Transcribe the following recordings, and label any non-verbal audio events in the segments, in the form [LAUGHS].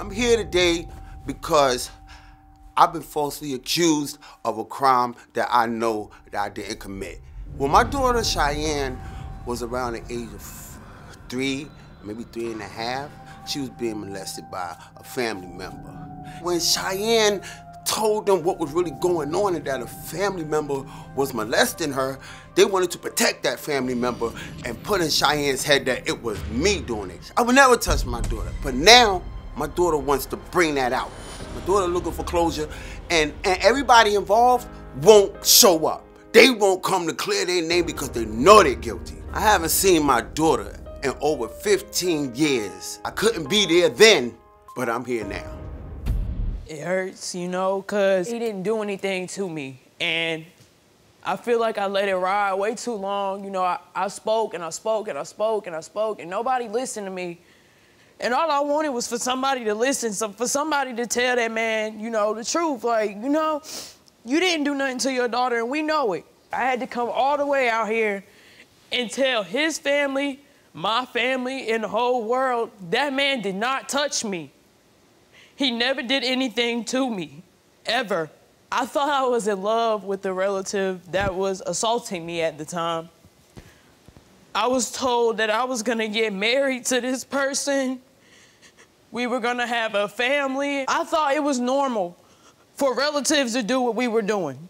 I'm here today because I've been falsely accused of a crime that I know that I didn't commit. When my daughter Cheyanne was around the age of three, maybe three and a half, she was being molested by a family member. When Cheyanne told them what was really going on and that a family member was molesting her, they wanted to protect that family member and put in Cheyanne's head that it was me doing it. I would never touch my daughter, but now my daughter wants to bring that out. My daughter looking for closure, and, and everybody involved won't show up. They won't come to clear their name because they know they're guilty. I haven't seen my daughter in over 15 years. I couldn't be there then, but I'm here now. It hurts, you know, because he didn't do anything to me. And I feel like I let it ride way too long. You know, I, I spoke and I spoke and I spoke and I spoke, and nobody listened to me. And all I wanted was for somebody to listen, so for somebody to tell that man, you know, the truth. Like, you know, you didn't do nothing to your daughter, and we know it. I had to come all the way out here and tell his family, my family, and the whole world that man did not touch me. He never did anything to me, ever. I thought I was in love with the relative that was assaulting me at the time. I was told that I was gonna get married to this person. We were gonna have a family. I thought it was normal for relatives to do what we were doing.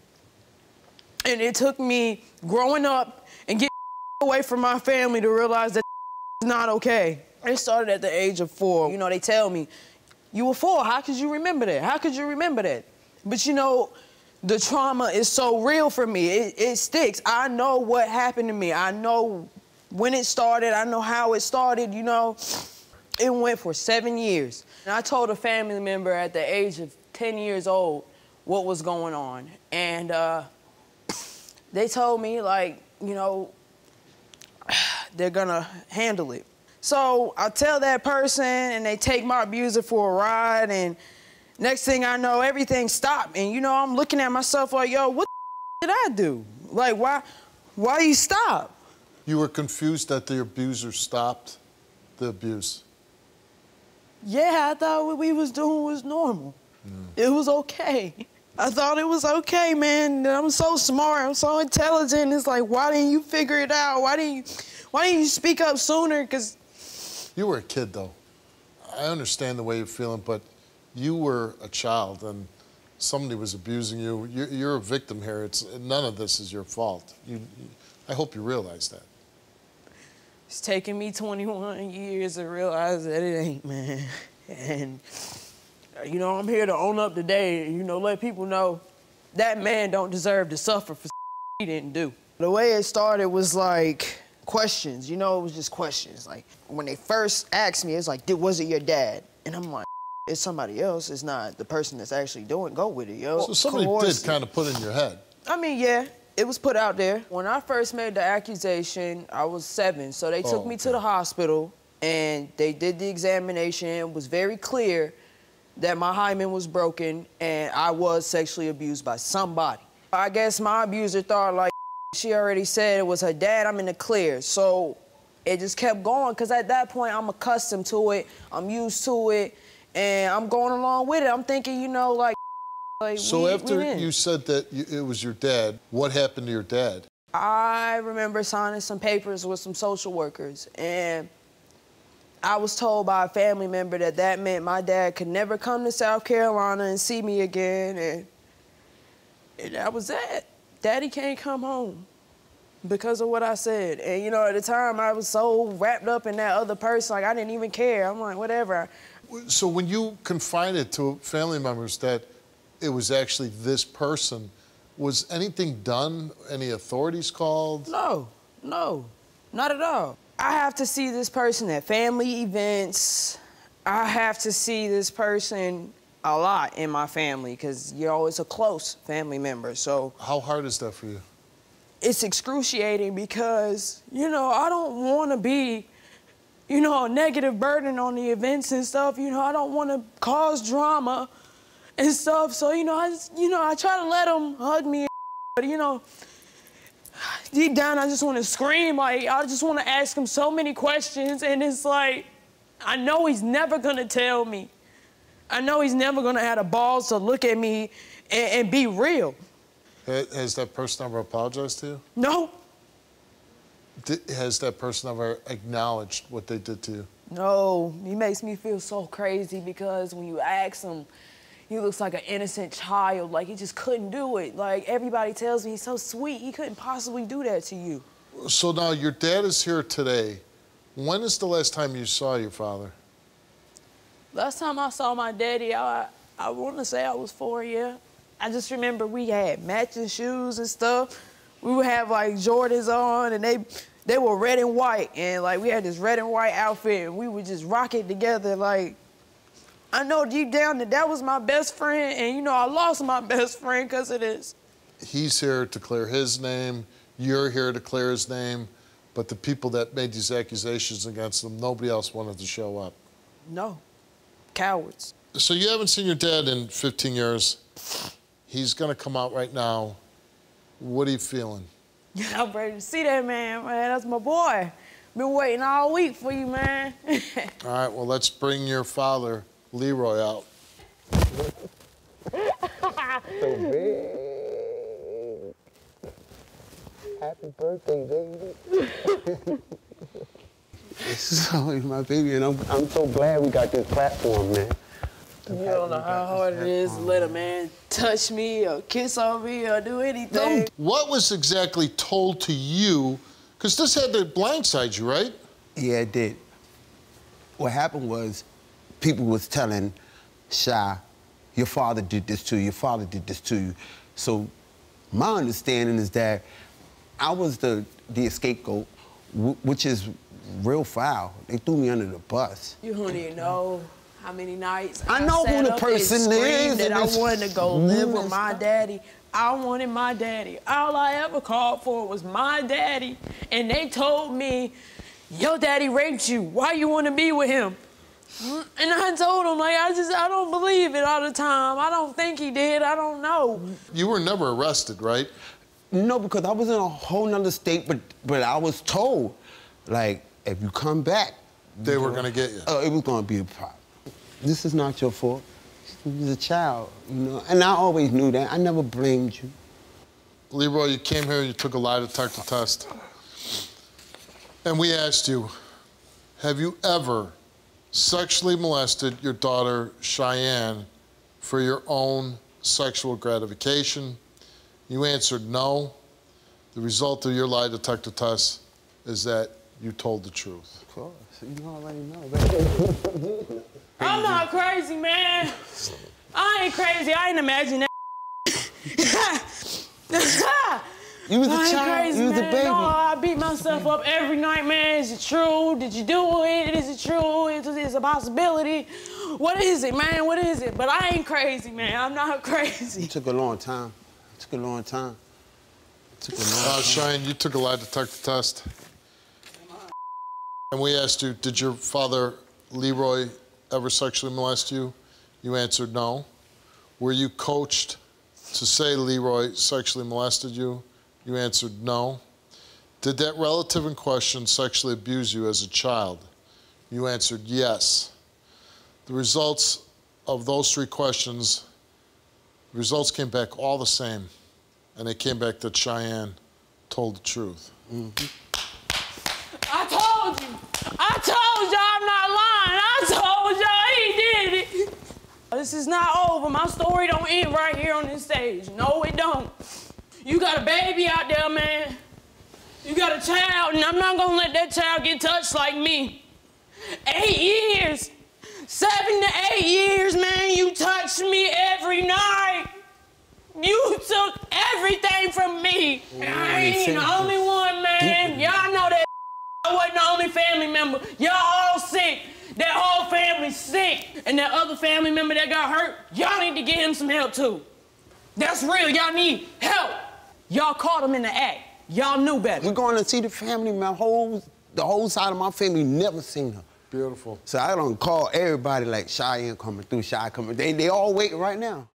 And it took me growing up and getting [LAUGHS] away from my family to realize that [LAUGHS] is not okay. It started at the age of four. You know, they tell me, you were four, how could you remember that? How could you remember that? But you know, the trauma is so real for me. It, it sticks. I know what happened to me. I know when it started. I know how it started, you know. It went for seven years. And I told a family member at the age of 10 years old what was going on. And uh, [SNIFFS] they told me, like, you know, [SIGHS] they're gonna handle it. So I tell that person, and they take my abuser for a ride, and next thing I know, everything stopped. And you know, I'm looking at myself like, yo, what [LAUGHS] did I do? Like, why, why you stop? You were confused that the abuser stopped the abuse. Yeah, I thought what we was doing was normal. It was okay. I thought it was okay, man. I'm so smart. I'm so intelligent. It's like, why didn't you figure it out? Why didn't you, why didn't you speak up sooner? Cause You were a kid, though. I understand the way you're feeling, but you were a child and somebody was abusing you. You're, you're a victim here. It's, none of this is your fault. You- I hope you realize that. It's taken me 21 years to realize that it ain't, man. And uh, you know, I'm here to own up today. and, You know, let people know that man don't deserve to suffer for he didn't do. The way it started was like questions. You know, it was just questions. Like when they first asked me, it's like, "Did was it your dad?" And I'm like, "It's somebody else. It's not the person that's actually doing. Go with it, yo." So somebody did kind of put in your head. I mean, yeah, it was put out there. When I first made the accusation, I was seven. So they took Oh, me to the hospital and they did the examination. It was very clear that my hymen was broken and I was sexually abused by somebody. I guess my abuser thought, like, she already said it was her dad, I'm in the clear. So it just kept going because at that point, I'm accustomed to it, I'm used to it, and I'm going along with it. I'm thinking, you know, like, like So we- we after in. you said that you, it was your dad, what happened to your dad? I remember signing some papers with some social workers, and I was told by a family member that that meant my dad could never come to South Carolina and see me again, and, and that was that. Daddy can't come home because of what I said. And you know, at the time, I was so wrapped up in that other person, like I didn't even care. I'm like, whatever. So when you confided to family members that it was actually this person, was anything done? Any authorities called? No, no, not at all. I have to see this person at family events. I have to see this person a lot in my family because you're always a close family member. So How hard is that for you? it's excruciating because, you know, I don't want to be, you know, a negative burden on the events and stuff. You know, I don't want to cause drama and stuff. So, you know, I just, you know, I try to let them hug me, but, you know, deep down, I just want to scream. Like, I just want to ask him so many questions. And it's like, I know he's never going to tell me. I know he's never gonna have the balls to look at me and, and be real. Has that person ever apologized to you? No, Has that person ever acknowledged what they did to you? no, he makes me feel so crazy because when you ask him, he looks like an innocent child. Like he just couldn't do it. Like everybody tells me he's so sweet, he couldn't possibly do that to you. So now your dad is here today. When is the last time you saw your father? Last time I saw my daddy, I I want to say I was four, yeah. I just remember we had matching shoes and stuff. We would have like Jordans on, and they they were red and white, and like we had this red and white outfit, and we would just rock it together. Like I know deep down that that was my best friend, and you know I lost my best friend because of this. He's here to clear his name. You're here to clear his name. But the people that made these accusations against him, nobody else wanted to show up. No, cowards. So you haven't seen your dad in 15 years. He's going to come out right now. What are you feeling? [LAUGHS] I'm ready to see that man, man. That's my boy. Been waiting all week for you, man. [LAUGHS] All right, well, let's bring your father, Leroy, out. [LAUGHS] so big. Happy birthday, baby. [LAUGHS] this is always my baby, and I'm, I'm so glad we got this platform, man. You don't know how hard it is to let a man touch me or kiss on me or do anything. What was exactly told to you? Because this had to blindside you, right? Yeah, it did. What happened was people was telling Shy, your father did this to you, your father did this to you. So my understanding is that I was the, the scapegoat, wh- which is real foul. They threw me under the bus. You don't even know how many nights I know sat who the person is, That I wanted to go live with my daddy. I wanted my daddy. All I ever called for was my daddy, and they told me, "Your daddy raped you. Why you want to be with him?" And I told him, like I just I don't believe it all the time. I don't think he did. I don't know. You were never arrested, right? No, because I was in a whole nother state, but but I was told, like, if you come back, They were going to get you. uh, it was gonna be a problem. This is not your fault. You was a child, you know, and I always knew that. I never blamed you. Leroy, you came here, you took a lie detector test. And we asked you, have you ever sexually molested your daughter, Cheyanne, for your own sexual gratification? You answered no. The result of your lie detector test is that you told the truth. Of course, you already know. [LAUGHS] I'm not crazy, man. I ain't crazy. I ain't imagine that. [LAUGHS] [LAUGHS] You was a I ain't child. crazy, you was man. a baby. No, I beat myself up every night, man. Is it true? Did you do it? Is it true? Is it a possibility? What is it, man? What is it? But I ain't crazy, man. I'm not [LAUGHS] crazy. It took a long time. It took a long time. It took a long Uh, time. Cheyanne, you took a lie detector test. And we asked you, did your father, Leroy, ever sexually molest you? You answered no. Were you coached to say Leroy sexually molested you? You answered no. Did that relative in question sexually abuse you as a child? You answered yes. The results of those three questions, results came back all the same. And they came back that Cheyanne told the truth. I told you. I told y'all I'm not lying. I told y'all he did it. This is not over. My story don't end right here on this stage. No, it don't. You got a baby out there, man. You got a child, and I'm not gonna let that child get touched like me. Eight years. Seven to eight years, man. You touched me every night. You took everything from me. And I ain't the only one, man. Y'all know that [LAUGHS] I wasn't the only family member. Y'all all sick. That whole family sick. And that other family member that got hurt, y'all need to get him some help too. That's real. Y'all need help. Y'all caught him in the act. Y'all knew better. We're going to see the family. My whole, the whole side of my family never seen her. Beautiful. So I don't call everybody like Cheyanne coming through, Shy coming. They, they all waiting right now.